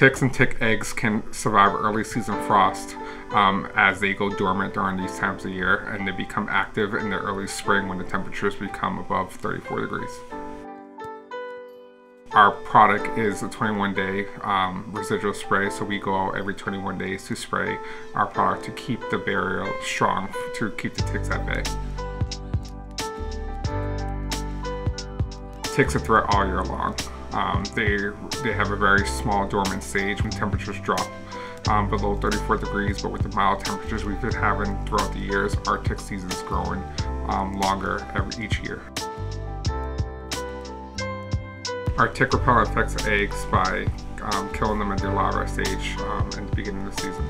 Ticks and tick eggs can survive early season frost um, as they go dormant during these times of year and they become active in the early spring when the temperatures become above 34 degrees. Our product is a 21 day um, residual spray, so we go out every 21 days to spray our product to keep the barrier strong to keep the ticks at bay. Ticks are a threat all year long. Um, they, they have a very small dormant stage when temperatures drop um, below 34 degrees, but with the mild temperatures we've been having throughout the years, our tick season is growing um, longer every each year. Our tick repellent affects eggs by um, killing them at their larva stage um, in the beginning of the season.